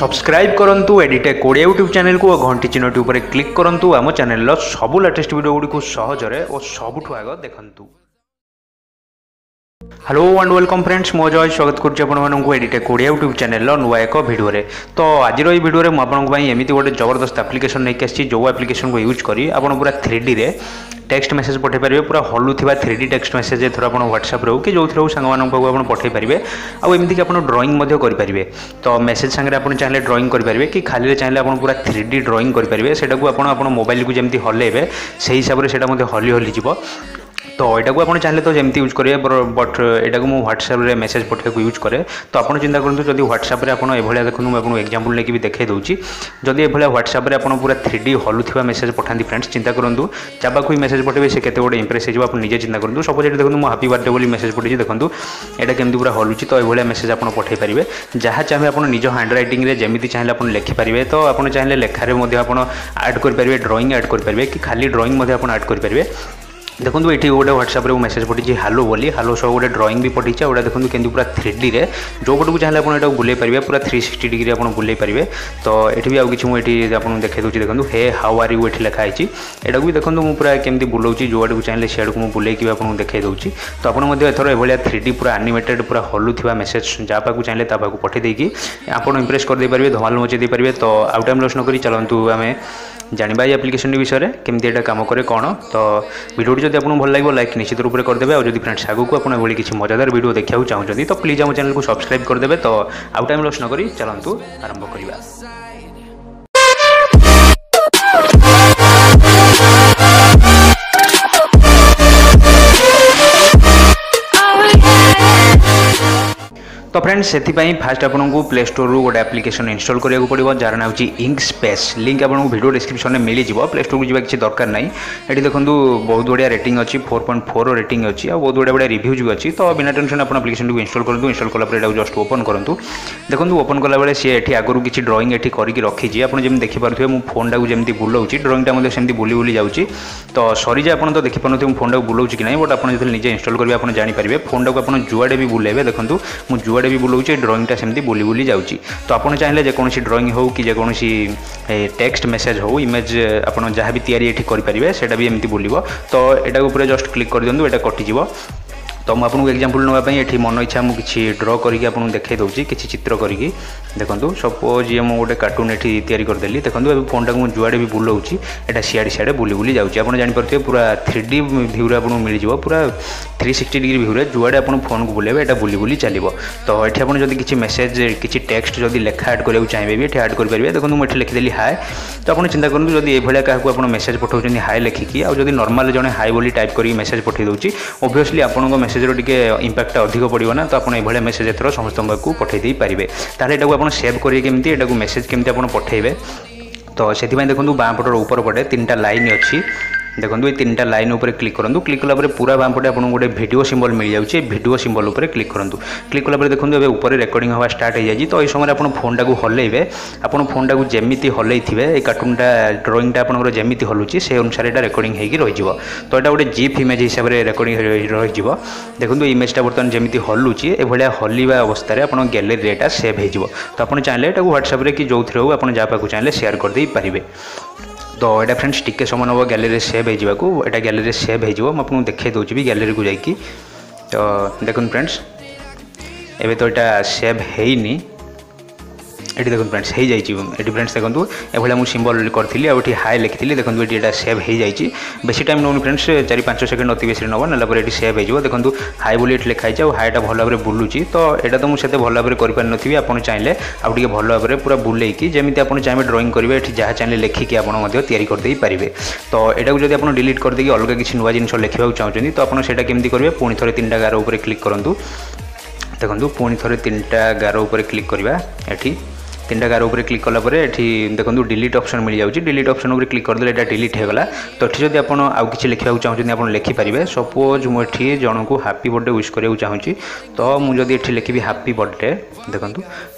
subscribe କରନ୍ତୁ ଏଡ଼ିଟେକ୍ Odia YouTube ଚ୍ୟାନେଲକୁ ଓ ଘଣ୍ଟି ଚିହ୍ନଟି ଉପରେ କ୍ଲିକ୍ କରନ୍ତୁ ଆମ ଚ୍ୟାନେଲର ସବୁ ଲାଟେଷ୍ଟ ଭିଡ଼ିଓ ଗୁଡ଼ିକୁ ସହଜରେ ଓ ସବୁଠୁ ଆଗ ଦେଖନ୍ତୁ হ্যালো আন্ড ওয়েলকম ফ্রেন্ডস মো জয় স্বাগত করছি আপনার এডিটেক কোড়িয়া ইউট্যুব চ্যানেল নূয়া এক ভিডিওরে তো আজির এই ভিডিওরে আপনার এমনি গোটে জবরদস্ত আপ্লিকেসন নিয়ে আসছি যে আপ্লিকেসন ইউজ করে আপনার পুরা থ্রি ডি টেক্সট মেসেজ পঠাই পারবে পুরা হলুথিবা থ্রি ডি টেক্সট মেসেজ এথর আপনার হোয়াটসঅ্যাপ্রে হো কি যে হো সাংমানক পাখু আপনার পঠাই পারবে আউ এমিতিকি আপনার ড্রইং মধ্যে করিপারে তো মেসেজ সাংরে আপনার চাইলে ড্রইং করিপারে কি খালি চাইলে আপনার পুরা থ্রি ডি ড্রইং করিপারে সেটা আপনার আপনার মোবাইলকে যেমন হলাইবে সেই হিসাবে সেটা মধ্যে হলি হলি যাব ତ ଏଇଟାକୁ ଆପଣ ଚାହିଁଲେ ତ ଯେମିତି ୟୁଜ୍ କରିବେ ବଟ୍ ଏଇଟାକୁ ମୁଁ ହ୍ୱାଟ୍ସଆପ୍ରେ ମେସେଜ୍ ପଠାଇବାକୁ ୟୁଜ୍ କରେ ତ ଆପଣ ଚିନ୍ତା କରନ୍ତୁ ଯଦି ହ୍ୱାଟ୍ସଆପ୍ରେ ଆପଣ ଏଭଳିଆ ଦେଖନ୍ତୁ ମୁଁ ଆପଣଙ୍କୁ ଏକ୍ଜାମ୍ପଲ୍ ନେଇକି ବି ଦେଖାଇ ଦେଉଛି ଯଦି ଏଭଳିଆ ହ୍ୱାଟ୍ସଆପ୍ରେ ଆପଣ ପୁରା ଥ୍ରୀ ଡି ହଲୁଥିବା ମେସେଜ୍ ପଠାନ୍ତି ଫ୍ରେଣ୍ଡସ୍ ଚିନ୍ତା କରନ୍ତୁ ଯାବାକୁ ହିଁ ମେସେଜ୍ ପଠାଇବେ ସେ କେତେ ଗୋଟେ ଇମ୍ପ୍ରେସ୍ ହେଇଯିବ ଆପଣ ନିଜେ ଚିନ୍ତା କରନ୍ତୁ ସପୋଜ୍ ଏଠି ଦେଖନ୍ତୁ ମୁଁ ହାପି ବାର୍ଥଡେ ବୋଲି ମେସେଜ୍ ପଠାଇଛି ଦେଖନ୍ତୁ ଏଇଟା କେମିତି ପୁରା ହଲୁଛି ତ ଏଭଳିଆ ମେସେଜ୍ ଆପଣ ପଠାଇ ପାରିବେ ଯାହା ଚାହିଁବେ ଆପଣ ନିଜ ହ୍ୟାଣ୍ଡ ରାଇଟିଂରେ ଯେମିତି ଚାହିଁଲେ ଆପଣ ଲେଖିପାରିବେ ତ ଆପଣ ଚାହିଁଲେ ଲେଖାରେ ମଧ୍ୟ ଆପଣ ଆଡ଼୍ କରିପାରିବେ ଡ୍ରଇଂ ଆଡ଼୍ କରିପାରିବେ କି ଖାଲି ଡ୍ରଇଂ ମଧ୍ୟ ଆପଣ ଆଡ଼୍ କରିପାରିବେ দেখুন এটি গোটে হোয়াটসঅ্যাপে মেসেজ পড়িছে হ্যালো বলি হ্যালো সহ গোটে ড্রইং বি পড়িছে ওটা দেখুন কেমি পুরা থ্রি ডিরে যেপটকু চাইলে আপনার এটা বুলাই পারবে পুরা থ্রি সিক্সটি ডিগ্রি আপনার বুলাই পারবে তো এটি বি আছে এটি আপনার দেখাই দেছি দেখুন হে হাও আর ইউ এটি লেখা হয়েছি এটা বি দেখুন মু পুরা কেমি বুলাউছি যেআডু চাইলে সেআডু মু বুলাইকি আপনার দেখাই দেছি তো আপনার মধ্যে এথর এভাবে থ্রি ডি পুরা আনিমেটেড পুরা হলুথিবা মেসেজ যা পাখু চাইলে তা পাখু পঠাই দিয়ে আপনার ইম্প্রেস করে পারবে ধমাল মচাই দিয়ে পারবে তো আউ টাইম লস নকরি চলতু আমি জাঁয়া এই আপ্লিকেশনটি বিষয়ে কেমি এটা কাম করে কোণ তো ভিডিওটি যদি আপনার ভাল লাগবে লাইক নিশ্চিত রূপে করে আর যদি ফ্রেন্ডস আগুক আপনার এভাবে কিছু মজাদার ভিডিও দেখা চাহুন তো প্লিজ আমার চ্যানেল সবসক্রাইব করে তো আউ টাইম লস নকি চলতু আরম্ভ করা তো ଫ୍ରେଣ୍ଡ ସେଥିପାଇଁ ଫାଷ୍ଟ ଆପଣଙ୍କୁ ପ୍ଲେ ଷ୍ଟୋରରୁ ଗୋଟେ ଆପ୍ଲିକେସନ୍ ଇନଷ୍ଟଲ୍ କରିବାକୁ ପଡ଼ିବ ଯାହାର ନାଁ ହେଉଛି ଇଙ୍କ ସ୍ପେସ୍ ଲିଙ୍କ୍ ଆପଣଙ୍କୁ ଭିଡ଼ିଓ ଡିସ୍କ୍ରିପ୍ସନ୍ରେ ମିଳିଯିବ ପ୍ଲେ ଷ୍ଟୋରକୁ ଯିବା କିଛି ଦରକାର ନାହିଁ ଏଠି ଦେଖନ୍ତୁ ବହୁତ ବଢ଼ିଆ ରେଟିଂ ଅଛି ଫୋର୍ ପଏଣ୍ଟ ଫୋର୍ ରେଟିଂ ଅଛି ଆଉ ବହୁତ ବଢ଼ିଆ ବଢ଼ିଆ ରିଭ୍ୟୁଜ୍ ବି ଅଛି ତ ବିନା ଟେନସନ୍ ଆପଣ ଆପ୍ଲିକେସନ୍କୁ ଇନଷ୍ଟଲ୍ କରନ୍ତୁ ଇନଷ୍ଟଲ୍ କଲା ପରେ ଏଟାକୁ ଜଷ୍ଟ ଓପନ୍ କରନ୍ତୁ ଦେଖନ୍ତୁ ଓପନ୍ କଲାବେଳେ ସିଏ ଏଠି ଆଗରୁ କିଛି ଡ୍ରଇଂ ଏଠି କରିକି ରଖିଛି ଆପଣ ଯେମିତି ଦେଖିପାରୁଥିବେ ମୁଁ ଫୋନ୍ଟାକୁ ଯେମିତି ବୁଲାଉଛି ଡ୍ରଇଂଟା ମଧ୍ୟ ସେମିତି ବୁଲି ବୁଲି ଯାଉଛି ତ ସରିଯାଏ ଆପଣ ତ ଦେଖିପାରୁନଥିବେ ମୁଁ ଫୋନ୍ଟାକୁ ବୁଲାଉଛି କି ନାହିଁ ବଟ୍ ଆପଣ ଯେତେବେଳେ ନିଜେ ଇନଷ୍ଟଲ୍ କରିବେ ଆପଣ ଜାଣିପାରିବେ ଫୋନ୍ଟାକୁ ଆପଣ ଯୁଆଡ଼େ ବି ବୁଲାଇବେ ଦେଖନ୍ତୁ ମୁଁ ଯୁଆଡ଼େ ଭିତରେ ବି ବୁଲଉଛି ଡ୍ରଇଂଟା ସେମିତି ବୁଲି ବୁଲି ଯାଉଛି ତ ଆପଣ ଚାହିଁଲେ ଯେକୌଣସି ଡ୍ରଇଂ ହେଉ କି ଯେକୌଣସି ଟେକ୍ସଟ ମେସେଜ ହେଉ ଇମେଜ୍ ଆପଣ ଯାହା ବି ତିଆରି ଏଠି କରିପାରିବେ ସେଇଟା ବି ଏମିତି ବୁଲିବ ତ ଏଇଟା ଉପରେ ଜଷ୍ଟ କ୍ଲିକ୍ କରିଦିଅନ୍ତୁ ଏଇଟା କଟିଯିବ ତ ମୁଁ ଆପଣଙ୍କୁ ଏକ୍ଜାମ୍ପଲ୍ ନେବା ପାଇଁ ଏଠି ମନ ଇଚ୍ଛା ମୁଁ କିଛି ଡ୍ର କରିକି ଆପଣଙ୍କୁ ଦେଖାଇ ଦେଉଛି କିଛି ଚିତ୍ର କରିକି ଦେଖନ୍ତୁ ସପୋଜ୍ ଇଏ ମୁଁ ଗୋଟେ କାର୍ଟୁନ୍ ଏଠି ତିଆରି କରିଦେଲି ଦେଖନ୍ତୁ ଏବେ ଫୋନ୍ଟାକୁ ମୁଁ ଯୁଆଡ଼େ ବି ବୁଲାଉଛି ଏଇଟା ସିଆଡ଼େ ସିଆଡ଼େ ବୁଲି ବୁଲି ଯାଉଛି ଆପଣ ଜାଣିପାରୁଥିବେ ପୁରା ଥ୍ରୀ ଡି ଭ୍ୟୁରେ ଆପଣଙ୍କୁ ମିଳିଯିବ ପୁରା ଥ୍ରୀ ସିକ୍ସଟି ଡିଗ୍ରୀ ଭ୍ୟୁରେ ଯୁଆଡ଼େ ଆପଣ ଫୋନ୍କୁ ବୁଲାଇବେ ଏଇଟା ବୁଲି ବୁଲି ଚାଲିବ ତ ଏଠି ଆପଣ ଯଦି କିଛି ମେସେଜ୍ କିଛି ଟେକ୍ସଟ ଯଦି ଲେଖା ଆଡ଼୍ କରିବାକୁ ଚାହିଁବେ ବି ଏଠି ଆଡ଼୍ କରିପାରିବେ ଦେଖନ୍ତୁ ମୁଁ ଏଠି ଲେଖିଦେଲି ହାଏ ତ ଆପଣ ଚିନ୍ତା କରନ୍ତୁ ଯଦି ଏଭଳିଆ କାହାକୁ ଆପଣ ମେସେଜ୍ ପଠାଉଛନ୍ତି ହାଏ ଲେଖିକି ଆଉ ଯଦି ନର୍ମାଲ୍ ଜଣେ ହାଏ ବୋଲି ଟାଇପ୍ କରିକି ମେସେଜ୍ ପଠାଇ ଦେଉଛି ଓଭିଅସ୍ଲି ଆପଣଙ୍କ ମେସେଜ୍ ମେସେଜ୍ର ଟିକେ ଇମ୍ପାକ୍ଟଟା ଅଧିକ ପଡ଼ିବ ନା ତ ଆପଣ ଏଭଳିଆ ମେସେଜ୍ ଏଥର ସମସ୍ତଙ୍କ ପାଖକୁ ପଠାଇ ଦେଇପାରିବେ ତାହେଲେ ଏଟାକୁ ଆପଣ ସେଭ୍ କରିବେ କେମିତି ଏଟାକୁ ମେସେଜ୍ କେମିତି ଆପଣ ପଠାଇବେ ତ ସେଥିପାଇଁ ଦେଖନ୍ତୁ ବାଁ ପଟର ଉପର ପଟେ ତିନିଟା ଲାଇନ୍ ଅଛି দেখুন এই তিনটা লাইন উপরে ক্লিক করতু ক্লিক কলাপরে পুরা বামপটে আপনার গোটে ভিডিও সিম্বল মিলিযাচ্ছে ভিডিও সিম্বল উপরে ক্লিক করতু ক্লিক কলাপরে দেখুন এবার উপরে রেকর্ডিং হওয়া স্টার্ট হয়ে যাই তো এই সময় আপনার ফোনটা হলাইবে আপনার ফোনটা যেমিতি হলাইবে এই কার্টুনটা ড্রইংটা আপনার যেমিতি হলুচি সে অনুসারে এটা রেকর্ডিং হয়ে রয়েছে তো এটা গোটে জিপ ইমেজ হিসাবে রেকর্ডিং রয়েছে দেখুন ইমেজটা বর্তমানে যেমিতি হলুচি এভাবে হলিবা অবস্থায় আপনার গ্যালেরি এটা সেভ হয়ে তো আপনার চাইলে এটা হোয়াটসঅ্যাপে কি যে হোক আপনার যা পাখু চাইলে সেয়ার করে দিয়ে পারে ତ ଏଇଟା ଫ୍ରେଣ୍ଡସ୍ ଟିକେ ସମୟ ନେବ ଗ୍ୟାଲେରୀ ସେଭ୍ ହେଇଯିବାକୁ ଏଇଟା ଗ୍ୟାଲେରୀ ସେଭ୍ ହେଇଯିବ ମୁଁ ଆପଣଙ୍କୁ ଦେଖାଇ ଦେଉଛି ବି ଗ୍ୟାଲେରୀକୁ ଯାଇକି ତ ଦେଖନ୍ତୁ ଫ୍ରେଣ୍ଡସ୍ ଏବେ ତ ଏଇଟା ସେଭ୍ ହେଇନି এটি দেখুন ফ্রেন্ডস হয়েযাইছি এটি ফ্রেন্ডস দেখুন এভাবে আমি সিম্বল করি আর এটি হাই লিখি দেখুন এটি এটা সেভ হয়ে যাই বেশি টাইম নেবুনি ফ্রেন্ডস চারি পাঁচ সেকেন্ড অতি বেশি নব না এটি সেভ হয়ে যাব দেখুন হাই বলে এটি লেখা হয়েছে হাইটা ভালো বুলুচি তো এটা তো সেতে ভালো করে পারি নি আপনি চাইলে আউ টিকে ভালো ভাবে পুরা বুলেইকি যেমি আপনার চাইবে ড্রইং করবে এটি যা চাইলে লেখিকি আপনার মধ্যে করে পারিবে তো এটা যদি আপনার ডিলিট করে দিয়ে অলগা কিছু নয় জিনিস লেখা চাহুন তো আপনার সেটা কমিটি করবে পুঁথ তিনটা গার উপরে ক্লিক করুন দেখুন পুঁথ তিনটা গার উপরে ক্লিক করা এটি তিনটা গার উপরে ক্লিক কলা পরে এটি দেখুন ডিলিট অপসন মিলে যাচ্ছে ডিলিট অপসন উপরে ক্লিক করেদেলে এটা ডিলিট হয়ে গলা তো এটি যদি আপনার আউ কিছু লেখা চাহুন আপনার লেখিপারে সপোজ মু এটি জনক হ্যাপি বর্থডে উইশ করা চাহুছি তো মু যদি এটি লেখিবি হ্যাপি বর্থডে দেখুন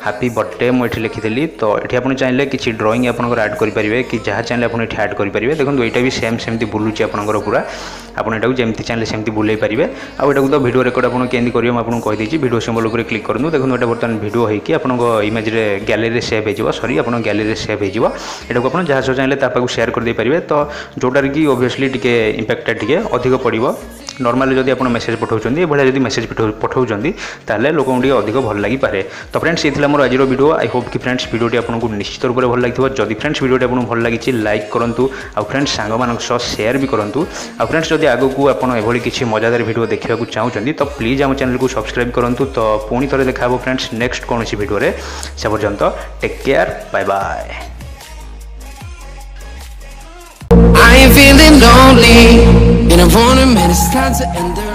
হ্যাপি বর্থডে মু এটি লিখিদেলি তো এটি আপনার চাইলে কিছু ড্রইং আপনার আড করে কি যা চাইলে আপনার এটি আড করে দেখুন এইটা বি সেম সেমতি বুলুচি আপনার পুরা আপনার এটা যেমি চাইলে সেমতি বুলাই পারে আউ এটা তো ভিডিও রেকর্ড আপনার কেমি করবে আপনার কে ভিডিও সিম্বল উপরে ক্লিক করুন দেখুন এটা বর্তমানে ভিডিও হয়েকি আপনার ইমেজরে গ্যালেরি ଗ୍ୟାଲେରୀରେ ସେଭ୍ ହେଇଯିବ ସରି ଆପଣଙ୍କ ଗ୍ୟାଲେରୀରେ ସେଭ୍ ହେଇଯିବ ଏଟାକୁ ଆପଣ ଯାହା ସହ ଚାହିଁଲେ ତା ପାଖକୁ ସେୟାର କରିଦେଇପାରିବେ ତ ଯେଉଁଟାରେ କି ଓଭିୟସ୍ଲି ଟିକେ ଇମ୍ପାକ୍ଟଟା ଟିକେ ଅଧିକ ପଡ଼ିବ নর্মালি যদি ଆପଣ ମେସେଜ୍ ପଠାଉଛନ୍ତି ଏଭଳିଆ ଯଦି ମେସେଜ୍ ପଠାଉଛନ୍ତି ତାହେଲେ ଲୋକଙ୍କୁ ଟିକେ ଅଧିକ ଭଲ ଲାଗିପାରେ ତ ଫ୍ରେଣ୍ଡସ୍ ଏ ଥିଲା ମୋର ଆଜିର ଭିଡ଼ିଓ ଆଇ ହୋପ୍ କି ଫ୍ରେଣ୍ଡସ୍ ଭିଡ଼ିଓଟି ଆପଣଙ୍କୁ ନିଶ୍ଚିତ ରୂପରେ ଭଲ ଲାଗିଥିବ ଯଦି ଫ୍ରେଣ୍ଡସ୍ ଭିଡ଼ିଓଟି ଆପଣଙ୍କୁ ଭଲ ଲାଗିଛି ଲାଇକ୍ କରନ୍ତୁ ଆଉ ଫ୍ରେଣ୍ଡସ୍ ସାଙ୍ଗମାନଙ୍କ ସହ ସେୟାର ବି କରନ୍ତୁ ଆଉ ଫ୍ରେଣ୍ଡସ୍ ଯଦି ଆଗକୁ ଆପଣ ଏଭଳି କିଛି ମଜାଦାର ଭିଡ଼ିଓ ଦେଖିବାକୁ ଚାହୁଁଛନ୍ତି ତ ପ୍ଲିଜ୍ ଆମ ଚ୍ୟାନେଲକୁ ସବସ୍କ୍ରାଇବ୍ କରନ୍ତୁ ତ ପୁଣି ଥରେ ଦେଖା ହେବ ଫ୍ରେଣ୍ଡସ୍ ନେକ୍ସଟ କୌଣସି ଭିଡ଼ିଓରେ ସେ ପର୍ଯ୍ୟନ୍ତ take care bye bye I ain't feeling lonely And I want a man, it's time to end the